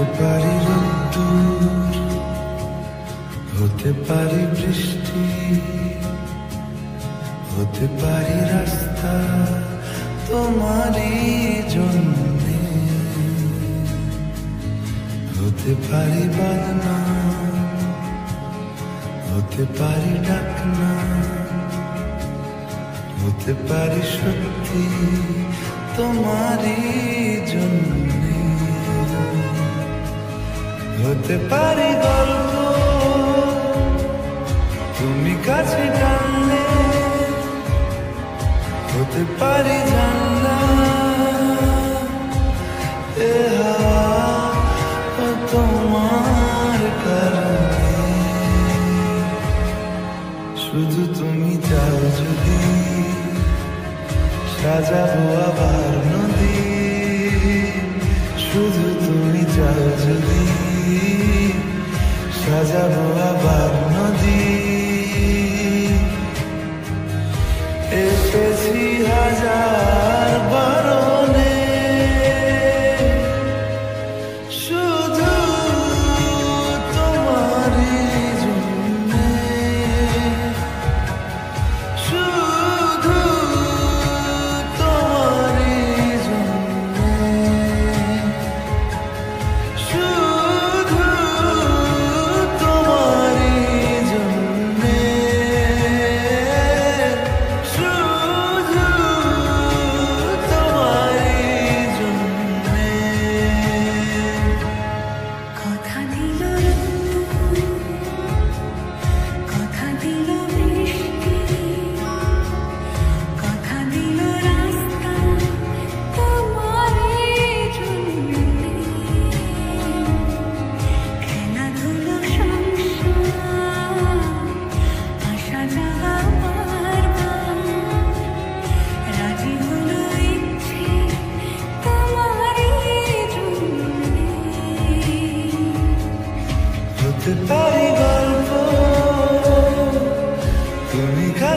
হতে পারি রোদ্দুর, হতে পারি বৃষ্টি, হতে পারি রাস্তা তোমারই জন্যে। হতে পারি বাদনা হতে পারি ডাকনা, হতে পারি সত্যি তোমারই জন্যে। হতে পারি গল্প। তুমি কাছে টানলে হতে পারি জানলা। এ তোমার কারণে। শুধু তুমি যাও যদি সাজাবো আবার নদী। শুধু তুমি যাও যদি সাজাবো আবার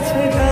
তুমি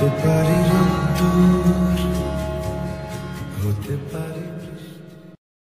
হতে পারি হতে পারি